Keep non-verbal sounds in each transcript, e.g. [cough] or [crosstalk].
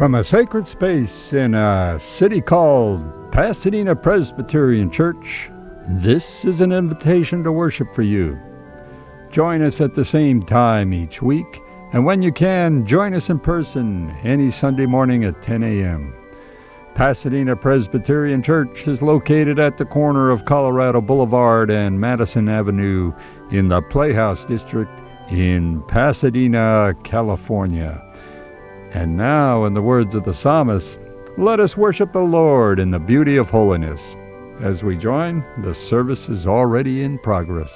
From a sacred space in a city called Pasadena Presbyterian Church, this is an invitation to worship for you. Join us at the same time each week, and when you can, join us in person any Sunday morning at 10 a.m. Pasadena Presbyterian Church is located at the corner of Colorado Boulevard and Madison Avenue in the Playhouse District in Pasadena, California. And now, in the words of the psalmist, let us worship the Lord in the beauty of holiness. As we join, the service is already in progress.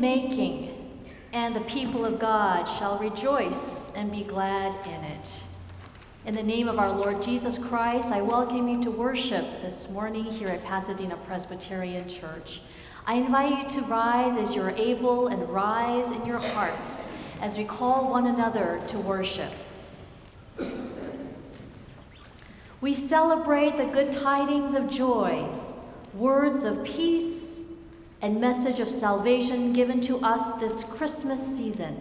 Making, and the people of God shall rejoice and be glad in it. In the name of our Lord Jesus Christ, I welcome you to worship this morning here at Pasadena Presbyterian Church. I invite you to rise as you're able and rise in your hearts as we call one another to worship. We celebrate the good tidings of joy, words of peace, and message of salvation given to us this Christmas season.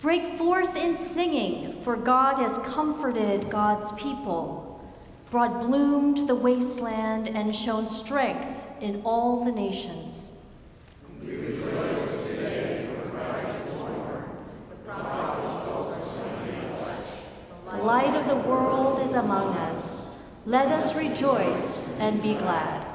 Break forth in singing, for God has comforted God's people, brought bloom to the wasteland, and shown strength in all the nations. We rejoice today, for Christ is born. The The light of the world is among us. Let us rejoice and be glad.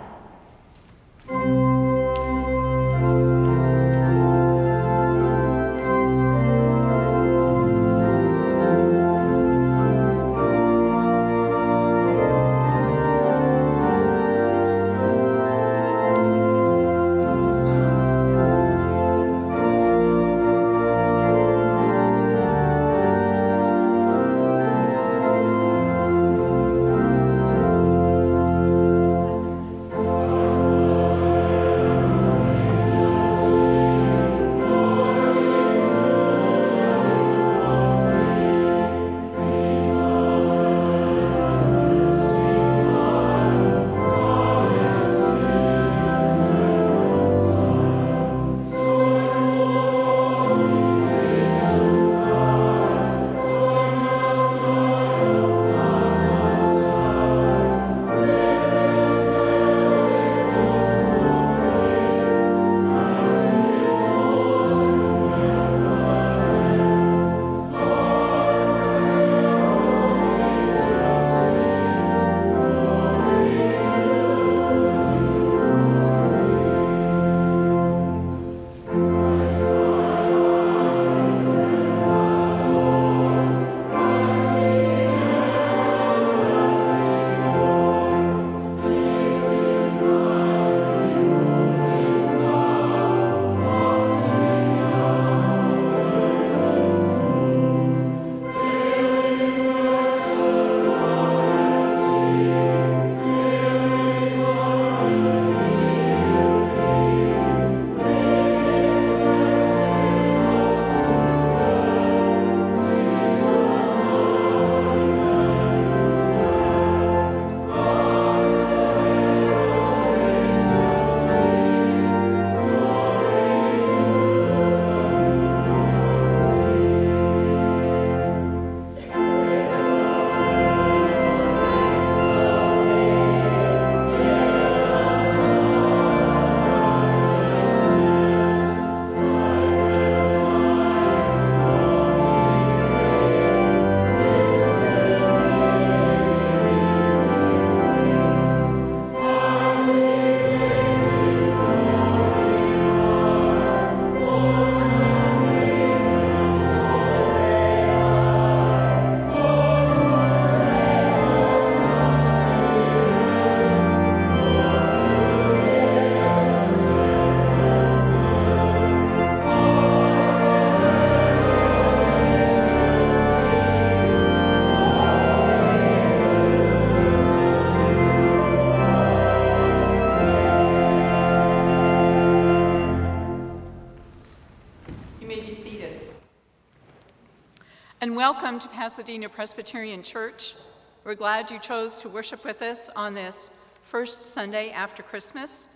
Welcome to Pasadena Presbyterian Church. We're glad you chose to worship with us on this first Sunday after Christmas.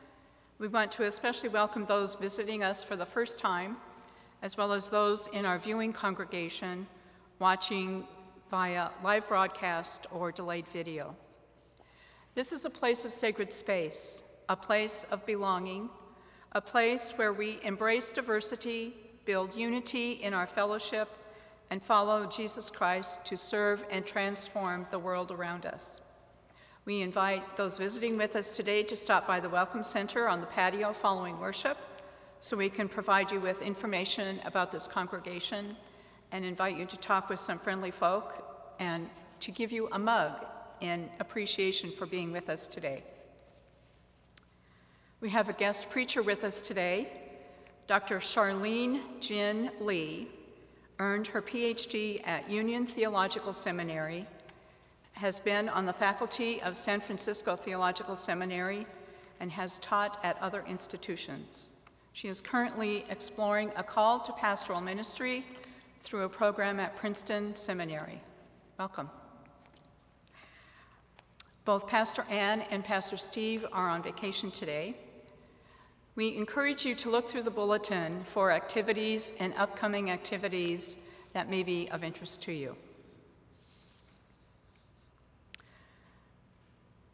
We want to especially welcome those visiting us for the first time, as well as those in our viewing congregation watching via live broadcast or delayed video. This is a place of sacred space, a place of belonging, a place where we embrace diversity, build unity in our fellowship, and follow Jesus Christ to serve and transform the world around us. We invite those visiting with us today to stop by the Welcome Center on the patio following worship so we can provide you with information about this congregation and invite you to talk with some friendly folk and to give you a mug in appreciation for being with us today. We have a guest preacher with us today. Dr. Charlene Jin Lee earned her PhD at Union Theological Seminary, has been on the faculty of San Francisco Theological Seminary, and has taught at other institutions. She is currently exploring a call to pastoral ministry through a program at Princeton Seminary. Welcome. Both Pastor Ann and Pastor Steve are on vacation today. We encourage you to look through the bulletin for activities and upcoming activities that may be of interest to you.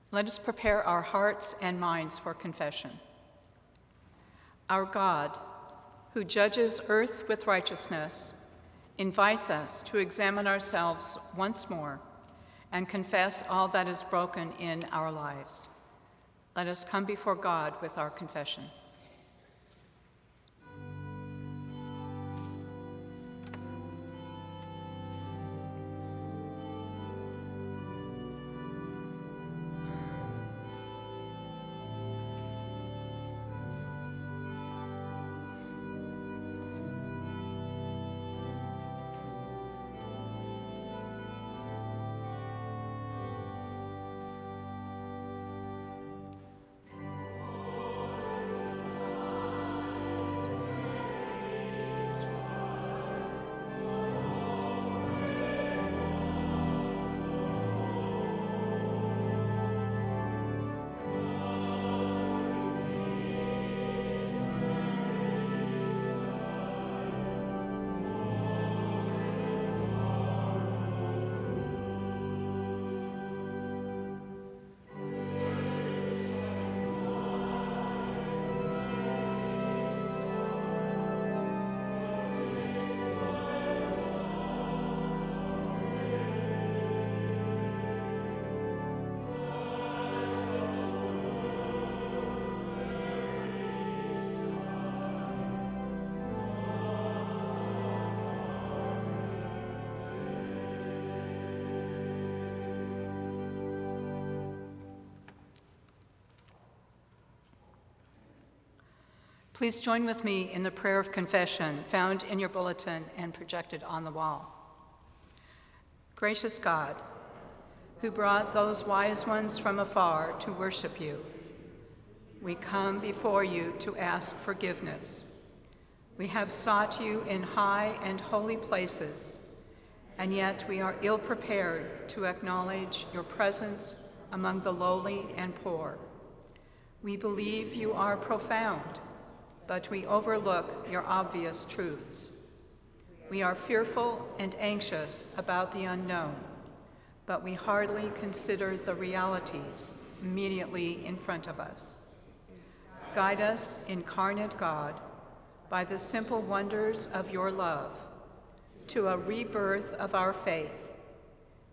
Let us prepare our hearts and minds for confession. Our God, who judges earth with righteousness, invites us to examine ourselves once more and confess all that is broken in our lives. Let us come before God with our confession. Please join with me in the prayer of confession found in your bulletin and projected on the wall. Gracious God, who brought those wise ones from afar to worship you, we come before you to ask forgiveness. We have sought you in high and holy places, and yet we are ill prepared to acknowledge your presence among the lowly and poor. We believe you are profound but we overlook your obvious truths. We are fearful and anxious about the unknown, but we hardly consider the realities immediately in front of us. Guide us, incarnate God, by the simple wonders of your love, to a rebirth of our faith.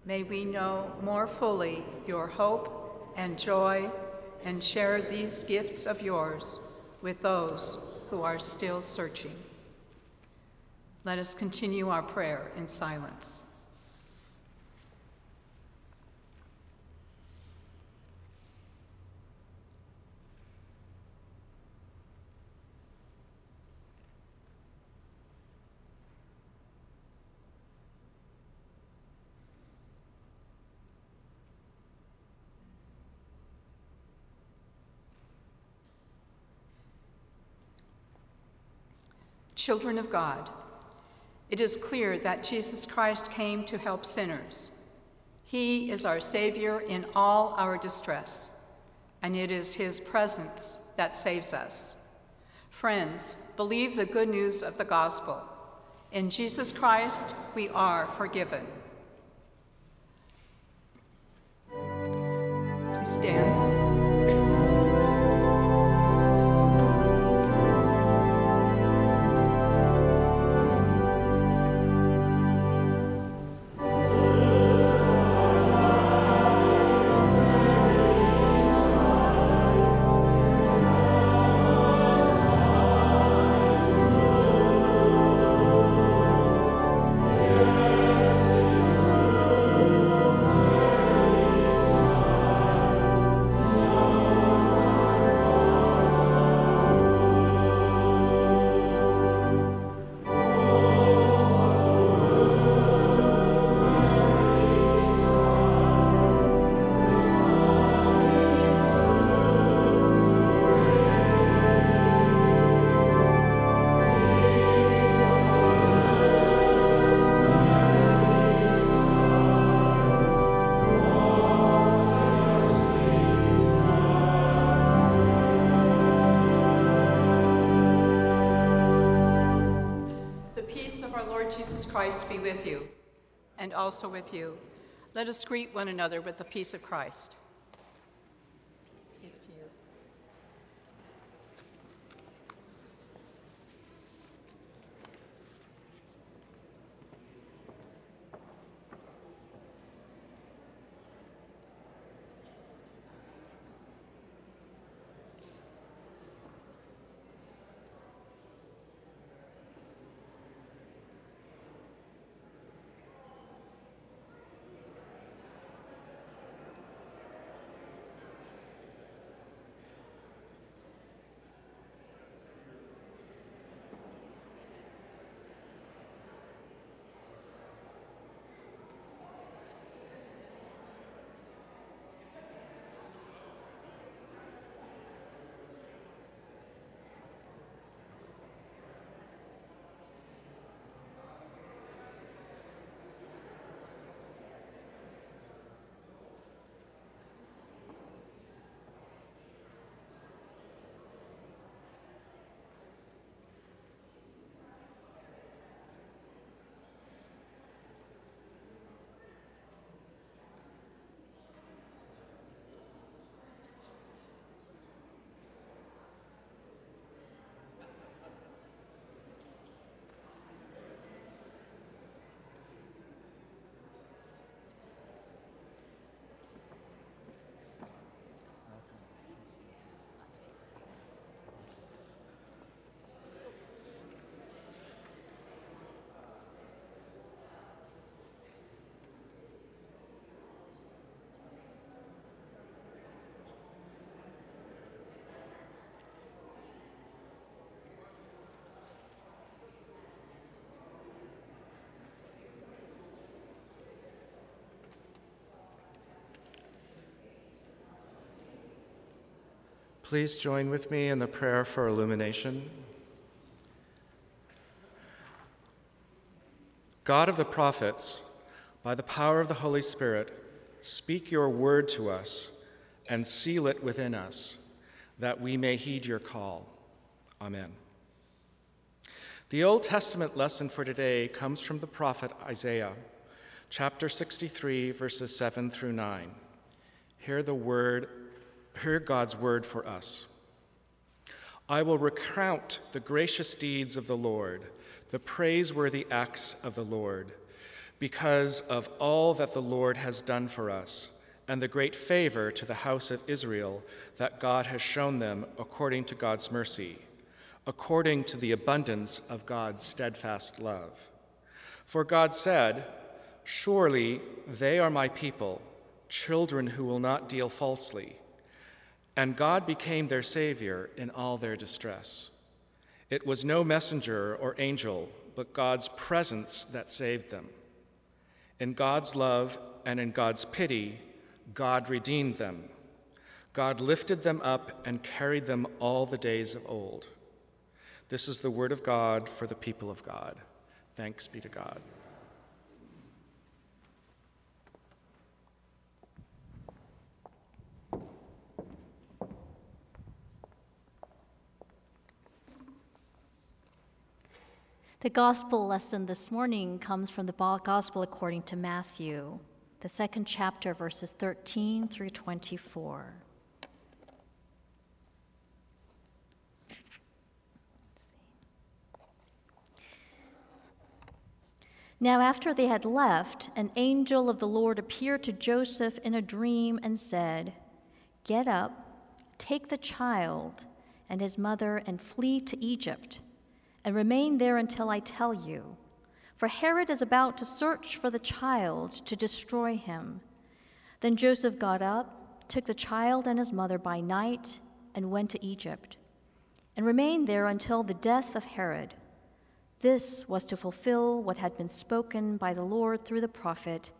May we know more fully your hope and joy and share these gifts of yours with those who are still searching. Let us continue our prayer in silence. Children of God, it is clear that Jesus Christ came to help sinners. He is our Savior in all our distress, and it is His presence that saves us. Friends, believe the good news of the gospel. In Jesus Christ, we are forgiven. Please stand. Also with you. Let us greet one another with the peace of Christ. Please join with me in the prayer for illumination. God of the prophets, by the power of the Holy Spirit, speak your word to us and seal it within us, that we may heed your call. Amen. The Old Testament lesson for today comes from the prophet Isaiah, chapter 63, verses 7 through 9. Hear the word hear God's word for us. I will recount the gracious deeds of the Lord, the praiseworthy acts of the Lord, because of all that the Lord has done for us and the great favor to the house of Israel that God has shown them according to God's mercy, according to the abundance of God's steadfast love. For God said, Surely they are my people, children who will not deal falsely. And God became their Savior in all their distress. It was no messenger or angel, but God's presence that saved them. In God's love and in God's pity, God redeemed them. God lifted them up and carried them all the days of old. This is the word of God for the people of God. Thanks be to God. The gospel lesson this morning comes from the gospel according to Matthew, the second chapter, verses 13 through 24. Now, after they had left, an angel of the Lord appeared to Joseph in a dream and said, Get up, take the child and his mother, and flee to Egypt and remain there until I tell you. For Herod is about to search for the child to destroy him. Then Joseph got up, took the child and his mother by night, and went to Egypt, and remained there until the death of Herod. This was to fulfill what had been spoken by the Lord through the prophet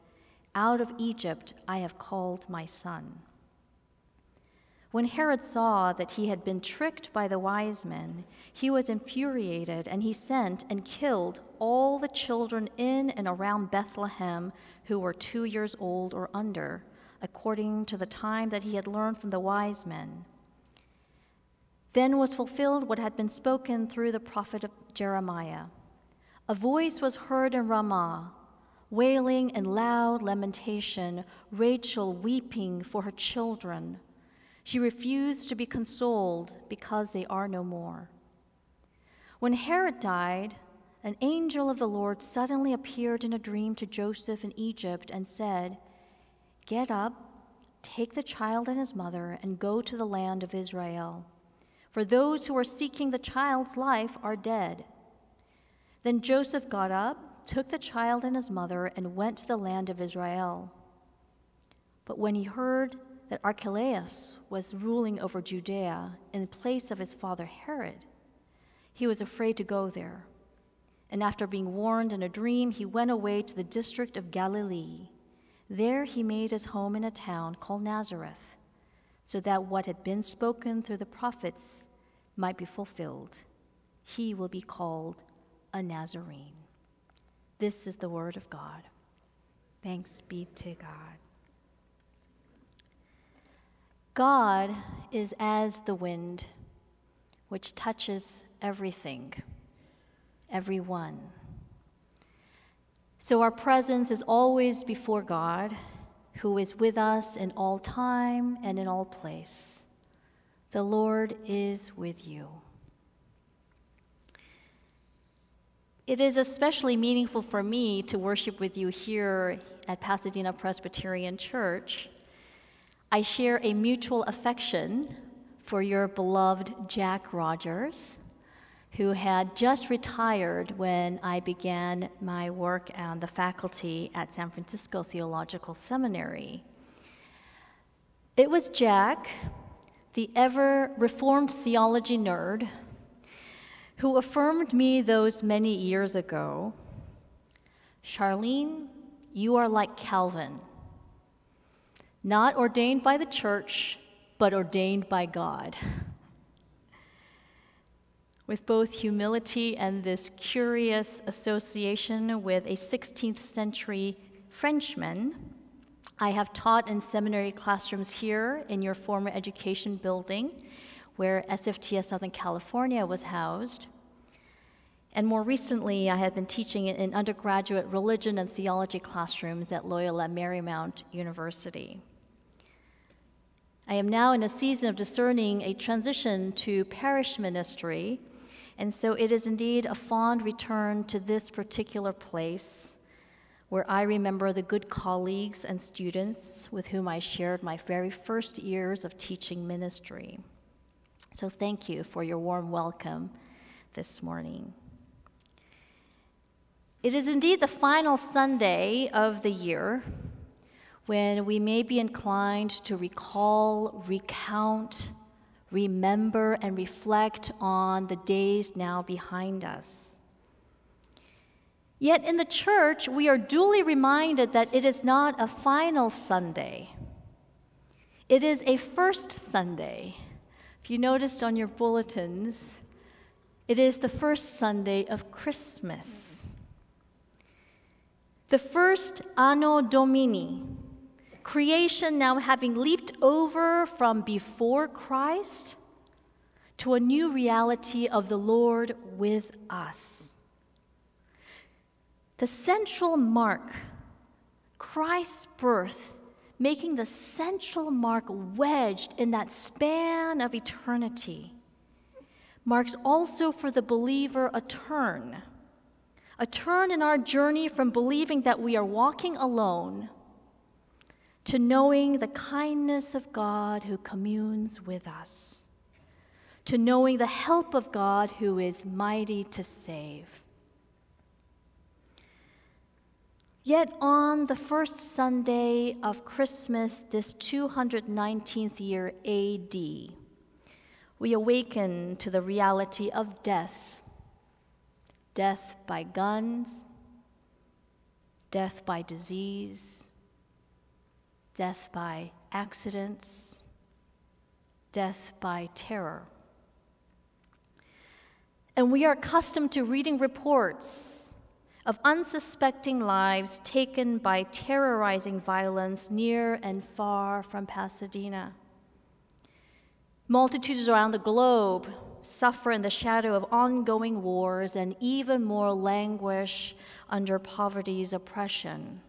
Out of Egypt I have called my son. When Herod saw that he had been tricked by the wise men, he was infuriated, and he sent and killed all the children in and around Bethlehem who were two years old or under, according to the time that he had learned from the wise men. Then was fulfilled what had been spoken through the prophet Jeremiah. A voice was heard in Ramah, wailing and loud lamentation, Rachel weeping for her children she refused to be consoled because they are no more. When Herod died, an angel of the Lord suddenly appeared in a dream to Joseph in Egypt and said, Get up, take the child and his mother, and go to the land of Israel. For those who are seeking the child's life are dead. Then Joseph got up, took the child and his mother, and went to the land of Israel. But when he heard that Archelaus was ruling over Judea in place of his father Herod, he was afraid to go there. And after being warned in a dream, he went away to the district of Galilee. There he made his home in a town called Nazareth, so that what had been spoken through the prophets might be fulfilled. He will be called a Nazarene. This is the word of God. Thanks be to God. God is as the wind, which touches everything, everyone. So our presence is always before God, who is with us in all time and in all place. The Lord is with you. It is especially meaningful for me to worship with you here at Pasadena Presbyterian Church I share a mutual affection for your beloved Jack Rogers, who had just retired when I began my work on the faculty at San Francisco Theological Seminary. It was Jack, the ever reformed theology nerd, who affirmed me those many years ago Charlene, you are like Calvin not ordained by the church, but ordained by God. With both humility and this curious association with a 16th century Frenchman, I have taught in seminary classrooms here in your former education building, where SFTS Southern California was housed. And more recently, I have been teaching in undergraduate religion and theology classrooms at Loyola Marymount University. I am now in a season of discerning a transition to parish ministry, and so it is indeed a fond return to this particular place where I remember the good colleagues and students with whom I shared my very first years of teaching ministry. So thank you for your warm welcome this morning. It is indeed the final Sunday of the year when we may be inclined to recall, recount, remember, and reflect on the days now behind us. Yet in the church, we are duly reminded that it is not a final Sunday, it is a first Sunday. If you noticed on your bulletins, it is the first Sunday of Christmas. The first Anno Domini, creation now having leaped over from before Christ to a new reality of the Lord with us. The central mark, Christ's birth, making the central mark wedged in that span of eternity, marks also for the believer a turn a turn in our journey from believing that we are walking alone to knowing the kindness of God who communes with us, to knowing the help of God who is mighty to save. Yet on the first Sunday of Christmas, this 219th year AD, we awaken to the reality of death death by guns, death by disease, death by accidents, death by terror. And we are accustomed to reading reports of unsuspecting lives taken by terrorizing violence near and far from Pasadena. Multitudes around the globe suffer in the shadow of ongoing wars and even more languish under poverty's oppression.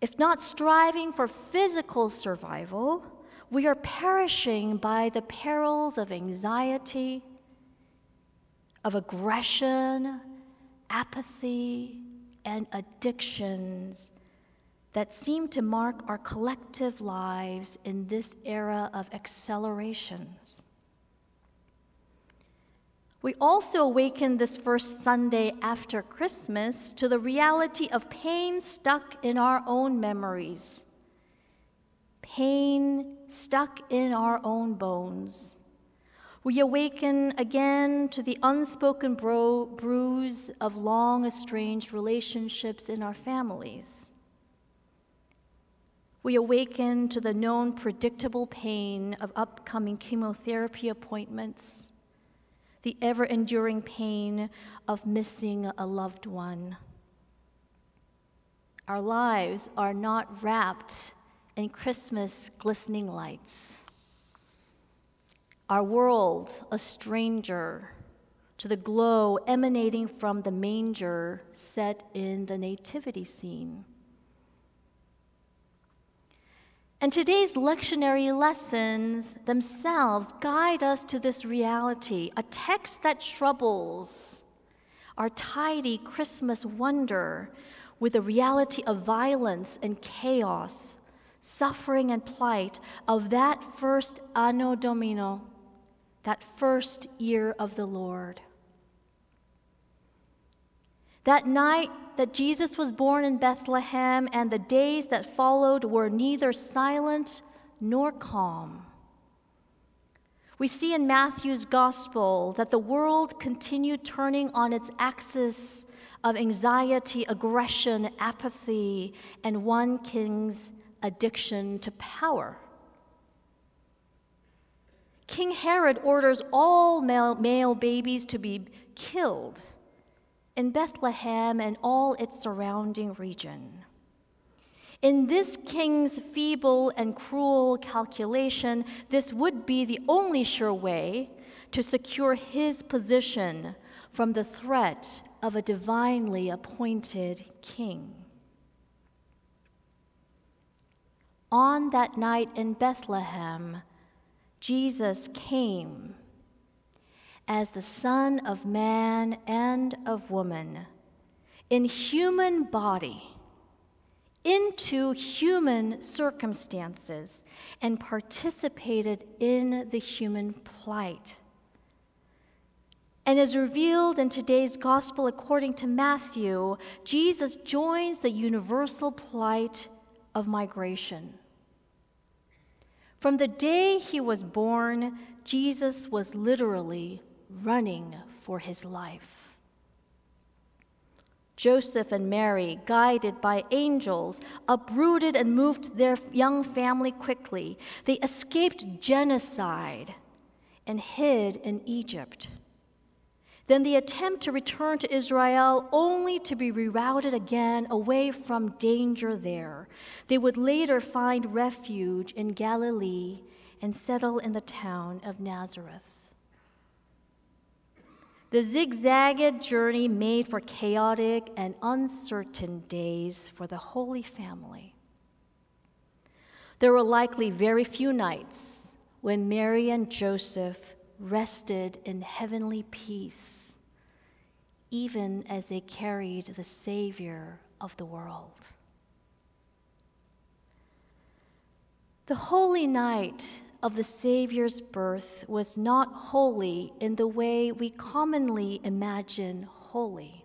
If not striving for physical survival, we are perishing by the perils of anxiety, of aggression, apathy, and addictions that seem to mark our collective lives in this era of accelerations. We also awaken this first Sunday after Christmas to the reality of pain stuck in our own memories, pain stuck in our own bones. We awaken again to the unspoken bro- bruise of long estranged relationships in our families. We awaken to the known predictable pain of upcoming chemotherapy appointments, the ever enduring pain of missing a loved one. Our lives are not wrapped in Christmas glistening lights. Our world, a stranger to the glow emanating from the manger set in the nativity scene. And today's lectionary lessons themselves guide us to this reality, a text that troubles our tidy Christmas wonder with the reality of violence and chaos, suffering and plight of that first Anno Domini, that first year of the Lord. That night that Jesus was born in Bethlehem and the days that followed were neither silent nor calm. We see in Matthew's gospel that the world continued turning on its axis of anxiety, aggression, apathy, and one king's addiction to power. King Herod orders all male, male babies to be killed in Bethlehem and all its surrounding region. In this king's feeble and cruel calculation, this would be the only sure way to secure his position from the threat of a divinely appointed king. On that night in Bethlehem, Jesus came as the Son of Man and of woman in human body into human circumstances and participated in the human plight. And as revealed in today's gospel according to Matthew, Jesus joins the universal plight of migration. From the day he was born, Jesus was literally running for his life. Joseph and Mary, guided by angels, uprooted and moved their young family quickly. They escaped genocide and hid in Egypt. Then the attempt to return to Israel only to be rerouted again away from danger there. They would later find refuge in Galilee and settle in the town of Nazareth. The zigzagged journey made for chaotic and uncertain days for the Holy Family. There were likely very few nights when Mary and Joseph rested in heavenly peace even as they carried the Savior of the world. The holy night of the Savior's birth was not holy in the way we commonly imagine holy,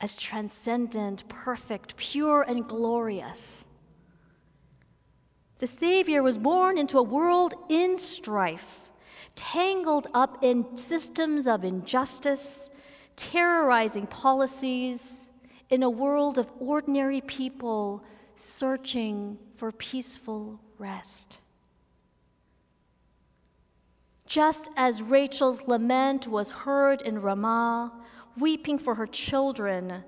as transcendent, perfect, pure, and glorious. The Savior was born into a world in strife, tangled up in systems of injustice terrorizing policies in a world of ordinary people searching for peaceful rest. Just as Rachel's lament was heard in Ramah, weeping for her children,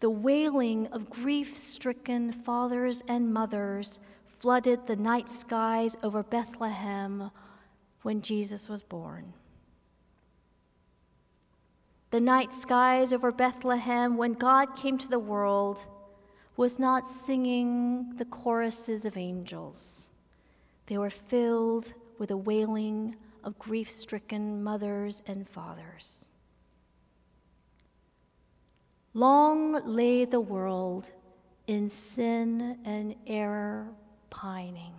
the wailing of grief stricken fathers and mothers flooded the night skies over Bethlehem when Jesus was born. The night skies over Bethlehem, when God came to the world, was not singing the choruses of angels. They were filled with a wailing of grief stricken mothers and fathers. Long lay the world in sin and error pining,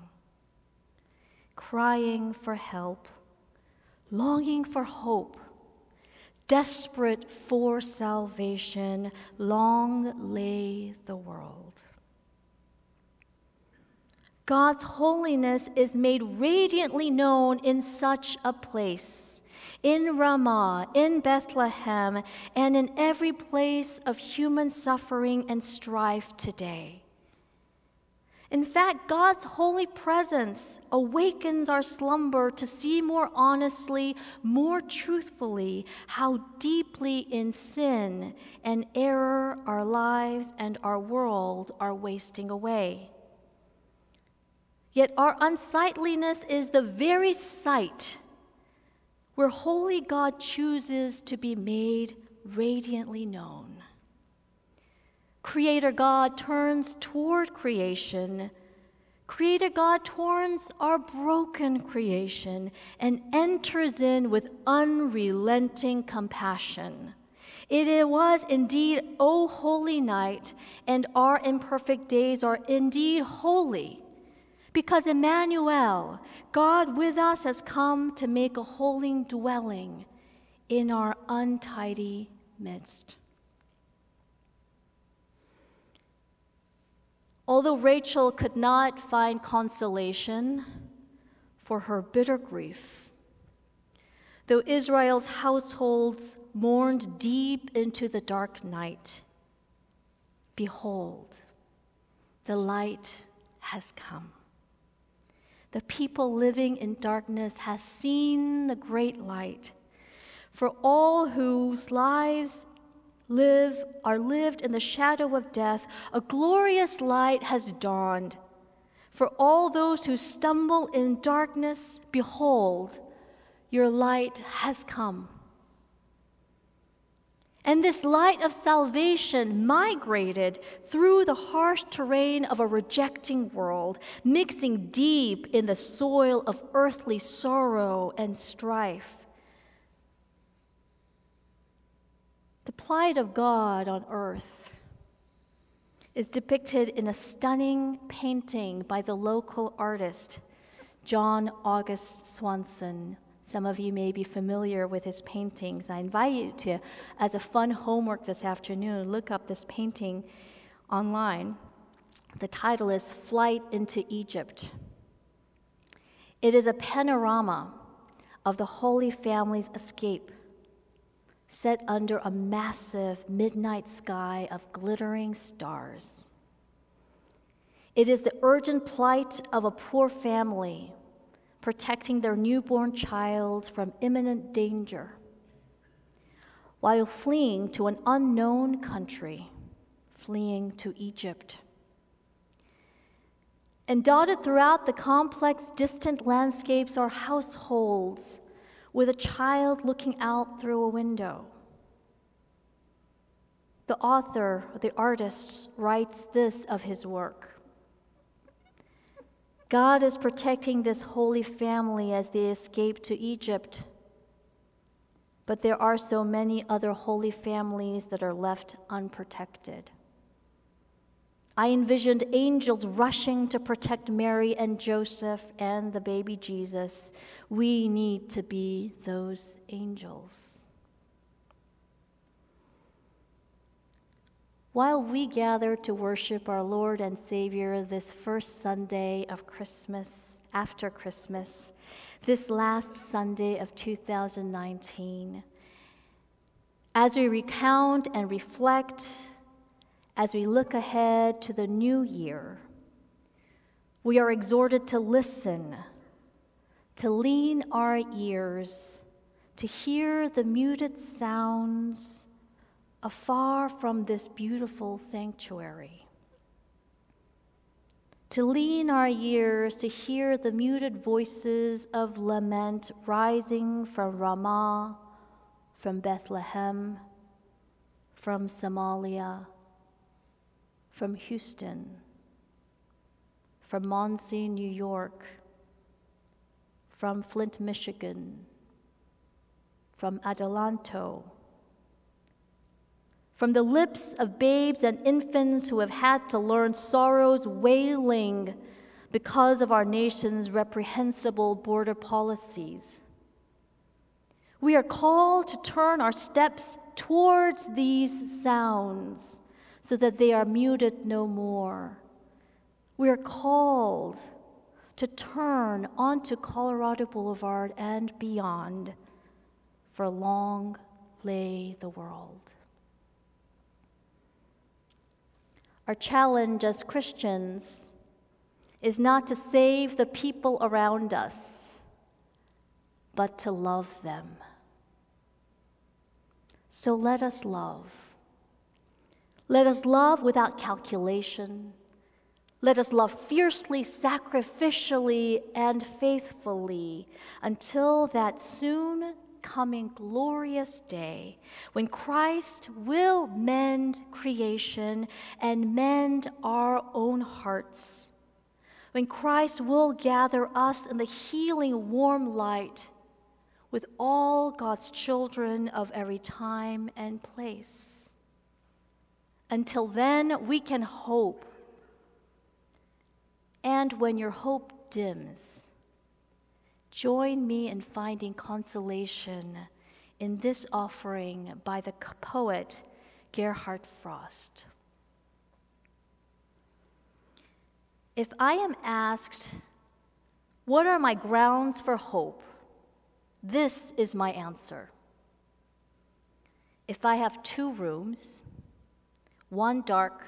crying for help, longing for hope Desperate for salvation, long lay the world. God's holiness is made radiantly known in such a place, in Ramah, in Bethlehem, and in every place of human suffering and strife today. In fact, God's holy presence awakens our slumber to see more honestly, more truthfully, how deeply in sin and error our lives and our world are wasting away. Yet our unsightliness is the very sight where holy God chooses to be made radiantly known. Creator God turns toward creation. Creator God turns our broken creation and enters in with unrelenting compassion. It was indeed, O holy night, and our imperfect days are indeed holy, because Emmanuel, God with us, has come to make a holy dwelling in our untidy midst. Although Rachel could not find consolation for her bitter grief, though Israel's households mourned deep into the dark night, behold, the light has come. The people living in darkness has seen the great light. For all whose lives live are lived in the shadow of death, a glorious light has dawned. For all those who stumble in darkness, behold, your light has come. And this light of salvation migrated through the harsh terrain of a rejecting world, mixing deep in the soil of earthly sorrow and strife. The plight of God on earth is depicted in a stunning painting by the local artist, John August Swanson. Some of you may be familiar with his paintings. I invite you to, as a fun homework this afternoon, look up this painting online. The title is Flight into Egypt. It is a panorama of the Holy Family's escape set under a massive midnight sky of glittering stars. It is the urgent plight of a poor family protecting their newborn child from imminent danger. while fleeing to an unknown country, fleeing to Egypt. And dotted throughout the complex, distant landscapes are households with a child looking out through a window. The author, the artist, writes this of his work God is protecting this holy family as they escape to Egypt. But there are so many other holy families that are left unprotected. I envisioned angels rushing to protect Mary and Joseph and the baby Jesus. We need to be those angels. While we gather to worship our Lord and Savior this first Sunday of Christmas, after Christmas, this last Sunday of 2019, as we recount and reflect, as we look ahead to the new year, we are exhorted to listen, to lean our ears, to hear the muted sounds afar from this beautiful sanctuary. To lean our ears to hear the muted voices of lament rising from Ramah, from Bethlehem, from Somalia, from Houston, from Monsey, New York, from Flint, Michigan, from Adelanto from the lips of babes and infants who have had to learn sorrow's wailing because of our nation's reprehensible border policies. We are called to turn our steps towards these sounds so that they are muted no more. We are called to turn onto Colorado Boulevard and beyond, for long lay the world. Our challenge as Christians is not to save the people around us, but to love them. So let us love. Let us love without calculation. Let us love fiercely, sacrificially, and faithfully until that soon coming glorious day when Christ will mend creation and mend our own hearts. When Christ will gather us in the healing warm light with all God's children of every time and place. Until then, we can hope. And when your hope dims, Join me in finding consolation in this offering by the poet Gerhard Frost. If I am asked, What are my grounds for hope? This is my answer. If I have two rooms, one dark,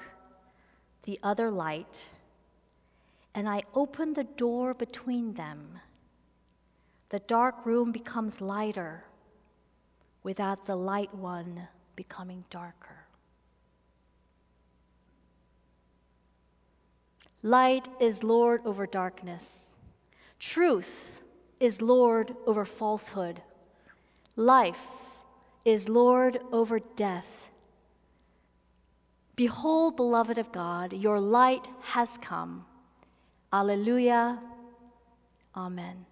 the other light, and I open the door between them, the dark room becomes lighter without the light one becoming darker. Light is Lord over darkness. Truth is Lord over falsehood. Life is Lord over death. Behold, beloved of God, your light has come. Alleluia. Amen.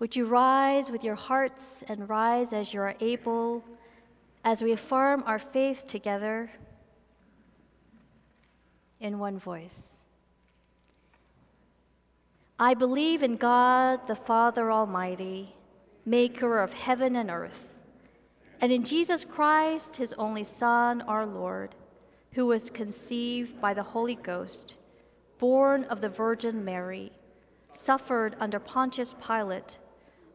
Would you rise with your hearts and rise as you are able as we affirm our faith together in one voice? I believe in God, the Father Almighty, maker of heaven and earth, and in Jesus Christ, his only Son, our Lord, who was conceived by the Holy Ghost, born of the Virgin Mary, suffered under Pontius Pilate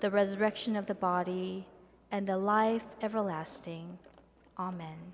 the resurrection of the body, and the life everlasting. Amen.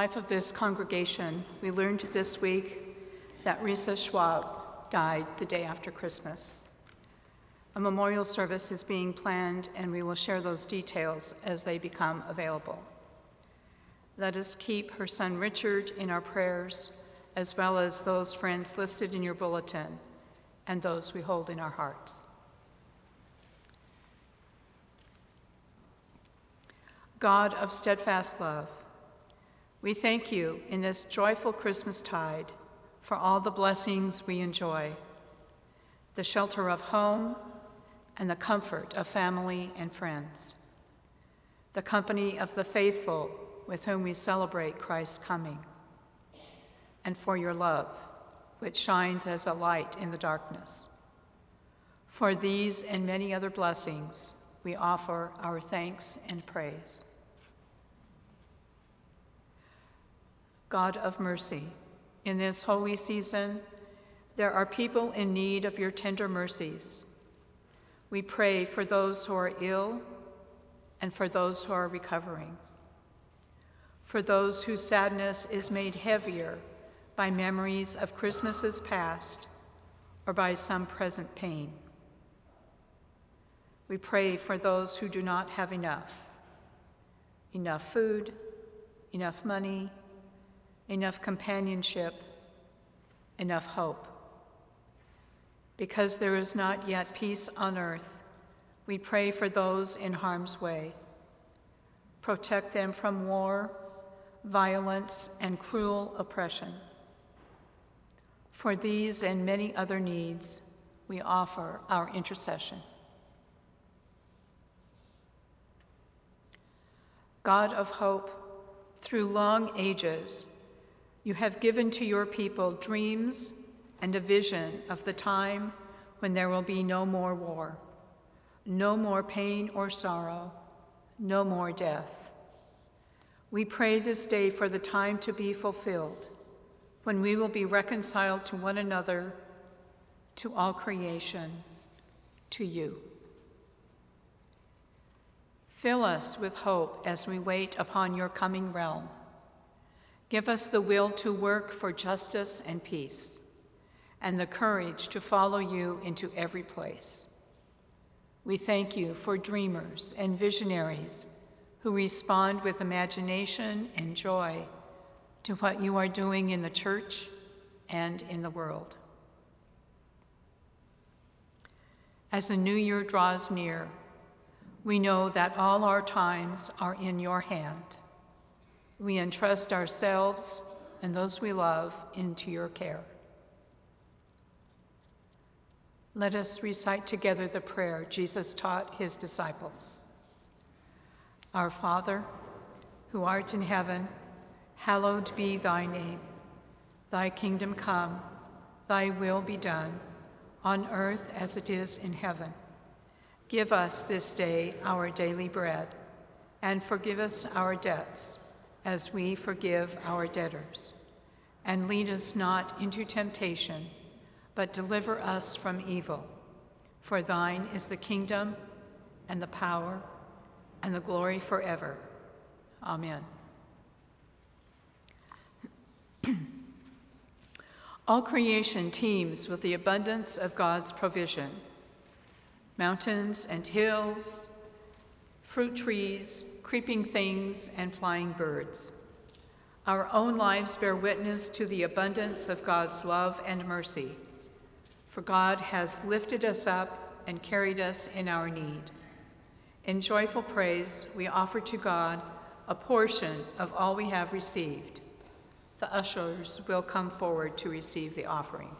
Life of this congregation, we learned this week that Risa Schwab died the day after Christmas. A memorial service is being planned, and we will share those details as they become available. Let us keep her son Richard in our prayers, as well as those friends listed in your bulletin and those we hold in our hearts. God of steadfast love, we thank you in this joyful Christmas tide for all the blessings we enjoy the shelter of home and the comfort of family and friends, the company of the faithful with whom we celebrate Christ's coming, and for your love, which shines as a light in the darkness. For these and many other blessings, we offer our thanks and praise. God of mercy, in this holy season, there are people in need of your tender mercies. We pray for those who are ill and for those who are recovering, for those whose sadness is made heavier by memories of Christmases past or by some present pain. We pray for those who do not have enough enough food, enough money, enough companionship, enough hope. Because there is not yet peace on earth, we pray for those in harm's way. Protect them from war, violence, and cruel oppression. For these and many other needs, we offer our intercession. God of hope, through long ages, you have given to your people dreams and a vision of the time when there will be no more war, no more pain or sorrow, no more death. We pray this day for the time to be fulfilled when we will be reconciled to one another, to all creation, to you. Fill us with hope as we wait upon your coming realm. Give us the will to work for justice and peace, and the courage to follow you into every place. We thank you for dreamers and visionaries who respond with imagination and joy to what you are doing in the church and in the world. As the new year draws near, we know that all our times are in your hand. We entrust ourselves and those we love into your care. Let us recite together the prayer Jesus taught his disciples. Our Father, who art in heaven, hallowed be thy name. Thy kingdom come, thy will be done, on earth as it is in heaven. Give us this day our daily bread, and forgive us our debts, as we forgive our debtors. And lead us not into temptation but deliver us from evil. For thine is the kingdom and the power and the glory forever. Amen. [clears throat] All creation teems with the abundance of God's provision. Mountains and hills, fruit trees, creeping things, and flying birds. Our own lives bear witness to the abundance of God's love and mercy for God has lifted us up and carried us in our need. In joyful praise, we offer to God a portion of all we have received. The ushers will come forward to receive the offering.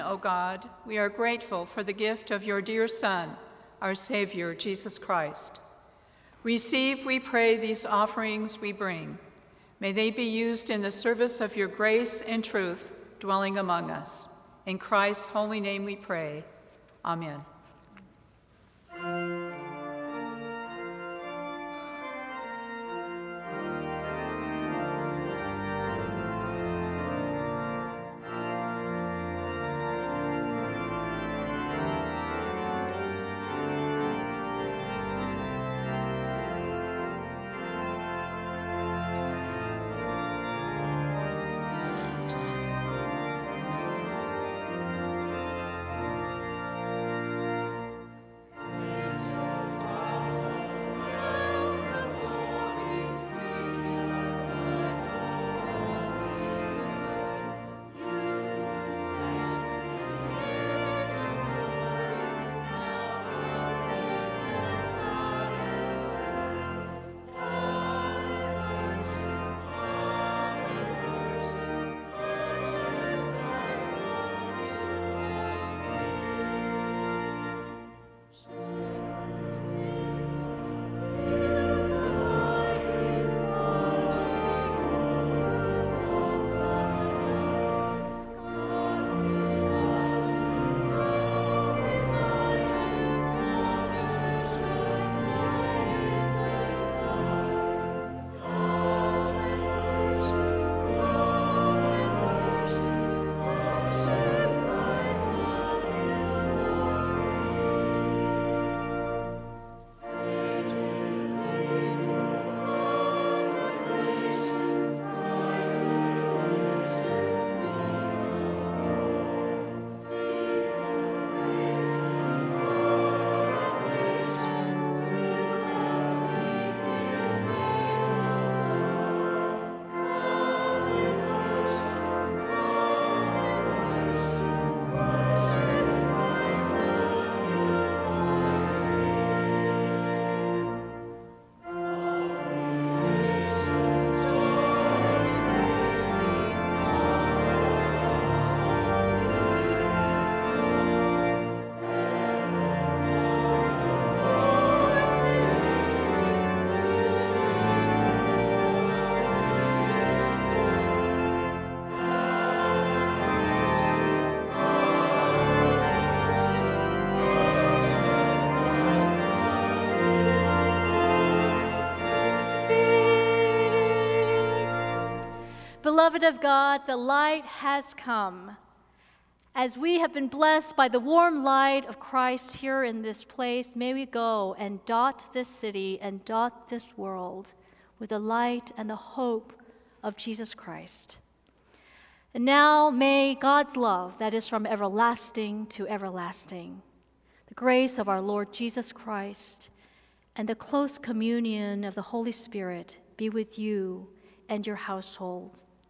O God, we are grateful for the gift of your dear Son, our Savior, Jesus Christ. Receive, we pray, these offerings we bring. May they be used in the service of your grace and truth dwelling among us. In Christ's holy name we pray. Amen. Beloved of God, the light has come. As we have been blessed by the warm light of Christ here in this place, may we go and dot this city and dot this world with the light and the hope of Jesus Christ. And now may God's love, that is from everlasting to everlasting, the grace of our Lord Jesus Christ, and the close communion of the Holy Spirit be with you and your household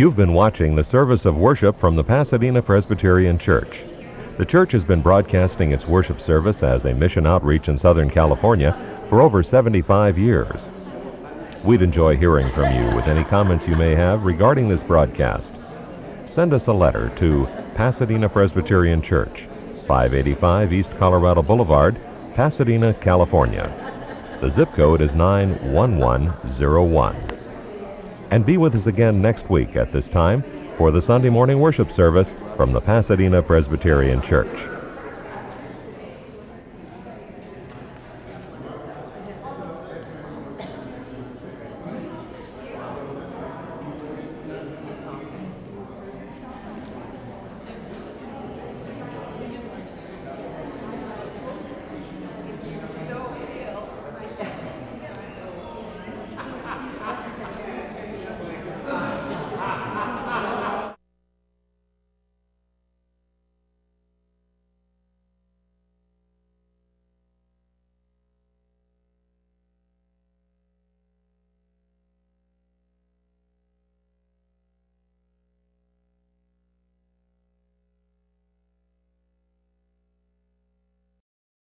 You've been watching the service of worship from the Pasadena Presbyterian Church. The church has been broadcasting its worship service as a mission outreach in Southern California for over 75 years. We'd enjoy hearing from you with any comments you may have regarding this broadcast. Send us a letter to Pasadena Presbyterian Church, 585 East Colorado Boulevard, Pasadena, California. The zip code is 91101. And be with us again next week at this time for the Sunday morning worship service from the Pasadena Presbyterian Church.